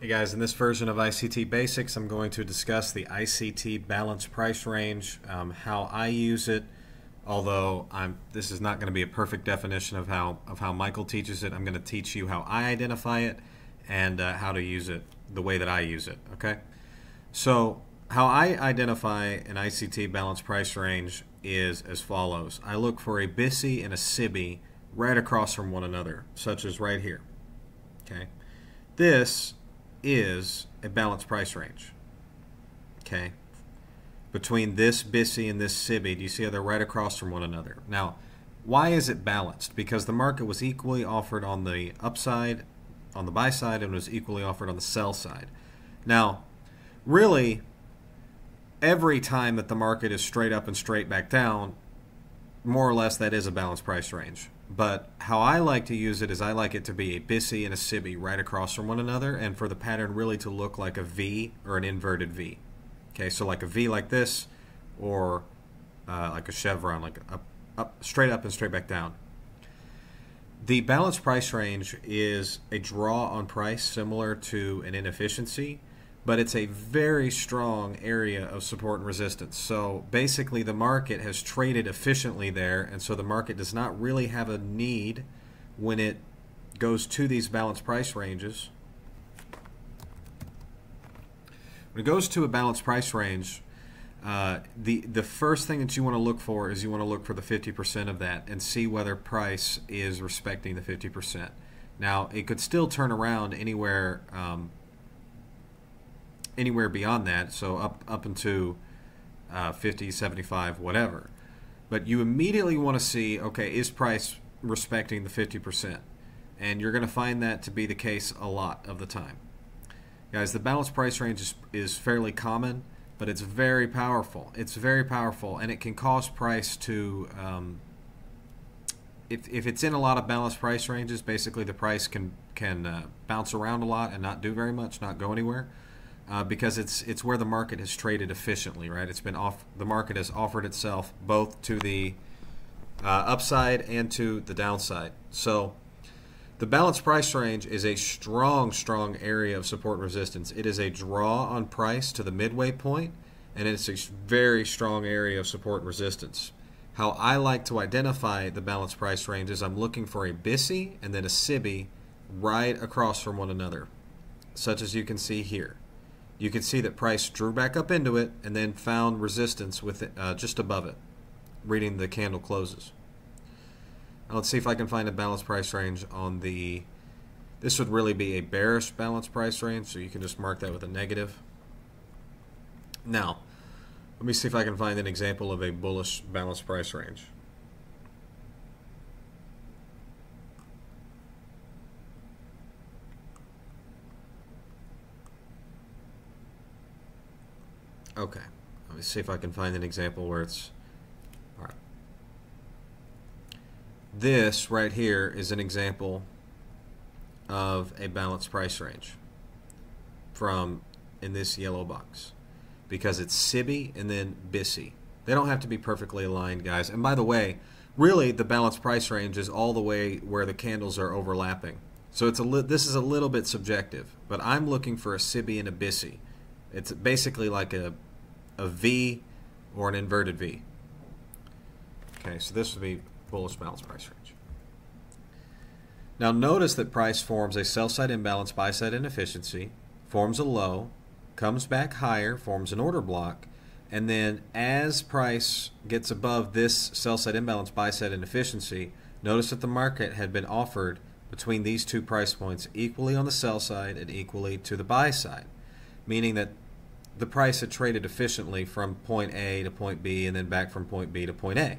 Hey guys, in this version of ICT Basics, I'm going to discuss the ICT Balance Price Range, um, how I use it. Although I'm, this is not going to be a perfect definition of how of how Michael teaches it. I'm going to teach you how I identify it and uh, how to use it the way that I use it. Okay, so how I identify an ICT Balance Price Range is as follows: I look for a BISI and a SIBI right across from one another, such as right here. Okay, this is a balanced price range. Okay. Between this BISI and this SIBI, do you see how they're right across from one another? Now, why is it balanced? Because the market was equally offered on the upside, on the buy side, and was equally offered on the sell side. Now, really, every time that the market is straight up and straight back down, more or less that is a balanced price range. But how I like to use it is I like it to be a BISI and a SIBI right across from one another and for the pattern really to look like a V or an inverted V. Okay, so like a V like this or uh, like a chevron, like up, up, straight up and straight back down. The balanced price range is a draw on price similar to an inefficiency but it's a very strong area of support and resistance. So basically, the market has traded efficiently there, and so the market does not really have a need when it goes to these balanced price ranges. When it goes to a balanced price range, uh, the the first thing that you want to look for is you want to look for the 50% of that and see whether price is respecting the 50%. Now, it could still turn around anywhere um, anywhere beyond that, so up up into uh, 50, 75, whatever. But you immediately want to see, okay, is price respecting the 50%? And you're going to find that to be the case a lot of the time. Guys, the balanced price range is, is fairly common, but it's very powerful. It's very powerful, and it can cause price to, um, if, if it's in a lot of balanced price ranges, basically the price can, can uh, bounce around a lot and not do very much, not go anywhere uh, because it's it's where the market has traded efficiently, right? It's been off. The market has offered itself both to the uh, upside and to the downside. So the balanced price range is a strong, strong area of support and resistance. It is a draw on price to the midway point, and it's a very strong area of support and resistance. How I like to identify the balanced price range is I'm looking for a BISI and then a SIBI right across from one another, such as you can see here you can see that price drew back up into it and then found resistance with it, uh, just above it, reading the candle closes. Now let's see if I can find a balanced price range on the, this would really be a bearish balanced price range, so you can just mark that with a negative. Now, let me see if I can find an example of a bullish balanced price range. Okay. Let me see if I can find an example where it's... Alright. This right here is an example of a balanced price range from in this yellow box because it's SIBI and then BISI. They don't have to be perfectly aligned, guys. And by the way, really the balanced price range is all the way where the candles are overlapping. So it's a this is a little bit subjective, but I'm looking for a SIBI and a BISI. It's basically like a a V or an inverted V. Okay, so this would be bullish balance price range. Now notice that price forms a sell side imbalance, buy side inefficiency, forms a low, comes back higher, forms an order block, and then as price gets above this sell side imbalance, buy side inefficiency, notice that the market had been offered between these two price points equally on the sell side and equally to the buy side, meaning that the price had traded efficiently from point A to point B and then back from point B to point A.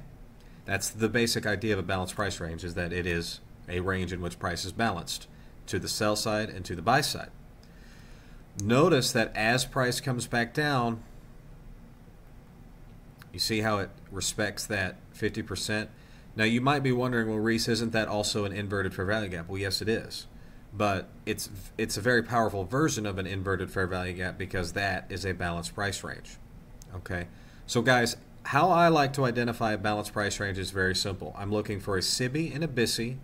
That's the basic idea of a balanced price range is that it is a range in which price is balanced to the sell side and to the buy side. Notice that as price comes back down, you see how it respects that 50%. Now you might be wondering, well, Reece, isn't that also an inverted fair value gap? Well, yes, it is but it's it's a very powerful version of an inverted fair value gap because that is a balanced price range. Okay, so guys, how I like to identify a balanced price range is very simple. I'm looking for a SIBI and a BISI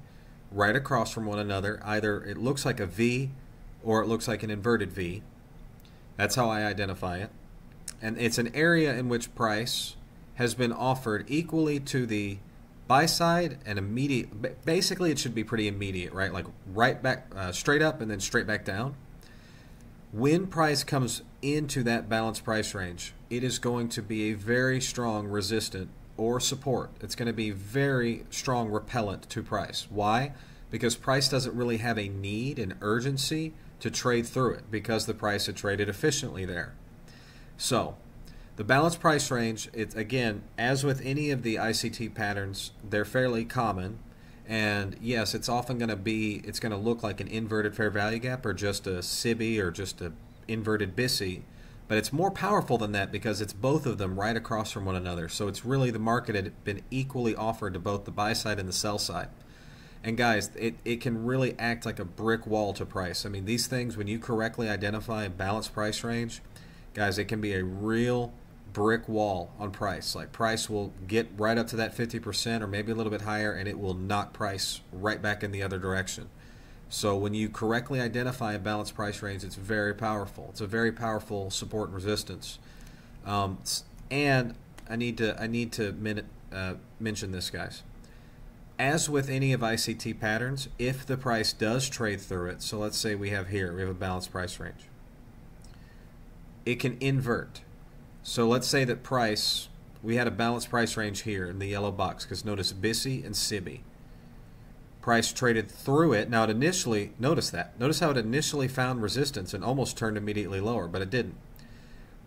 right across from one another. Either it looks like a V or it looks like an inverted V. That's how I identify it. And it's an area in which price has been offered equally to the buy side and immediate. Basically, it should be pretty immediate, right? Like right back, uh, straight up, and then straight back down. When price comes into that balanced price range, it is going to be a very strong resistant or support. It's going to be very strong repellent to price. Why? Because price doesn't really have a need and urgency to trade through it because the price had traded efficiently there. So, the balanced price range, it's again, as with any of the ICT patterns, they're fairly common. And yes, it's often going to be, it's going to look like an inverted fair value gap or just a SIBI or just a inverted BISI. But it's more powerful than that because it's both of them right across from one another. So it's really the market had been equally offered to both the buy side and the sell side. And guys, it, it can really act like a brick wall to price. I mean, these things, when you correctly identify a balanced price range, guys, it can be a real brick wall on price. Like price will get right up to that 50% or maybe a little bit higher and it will knock price right back in the other direction. So when you correctly identify a balanced price range, it's very powerful. It's a very powerful support and resistance. Um, and I need to I need to min- uh, mention this, guys. As with any of ICT patterns, if the price does trade through it, so let's say we have here we have a balanced price range, it can invert. So let's say that price, we had a balanced price range here in the yellow box, because notice BISI and SIBI. Price traded through it. Now it initially, notice that. Notice how it initially found resistance and almost turned immediately lower, but it didn't.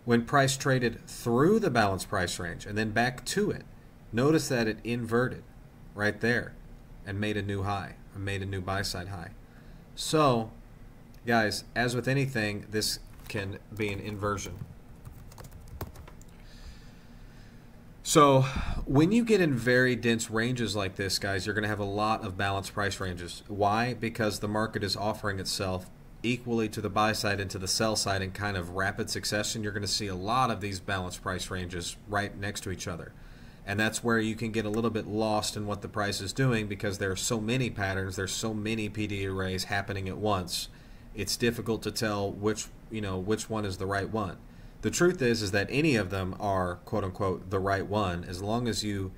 When price traded through the balanced price range and then back to it, notice that it inverted right there and made a new high, and made a new buy side high. So, guys, as with anything, this can be an inversion. So, when you get in very dense ranges like this, guys, you're going to have a lot of balanced price ranges. Why? Because the market is offering itself equally to the buy side and to the sell side in kind of rapid succession. You're going to see a lot of these balanced price ranges right next to each other. And that's where you can get a little bit lost in what the price is doing because there are so many patterns, there's so many PD arrays happening at once. It's difficult to tell which, you know, which one is the right one. The truth is is that any of them are quote unquote the right one as long as you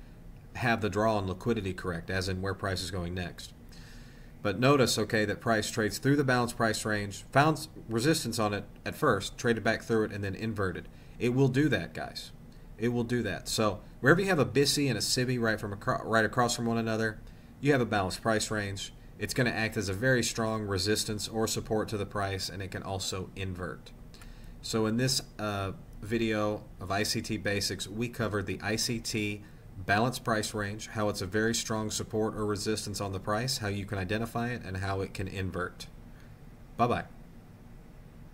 have the draw and liquidity correct, as in where price is going next. But notice, okay, that price trades through the balance price range, found resistance on it at first, traded back through it, and then inverted. It will do that, guys. It will do that. So wherever you have a BISI and a SIBI right from acro- right across from one another, you have a balanced price range. It's going to act as a very strong resistance or support to the price, and it can also invert. So in this uh, video of ICT basics, we covered the ICT balance price range, how it's a very strong support or resistance on the price, how you can identify it, and how it can invert. Bye-bye.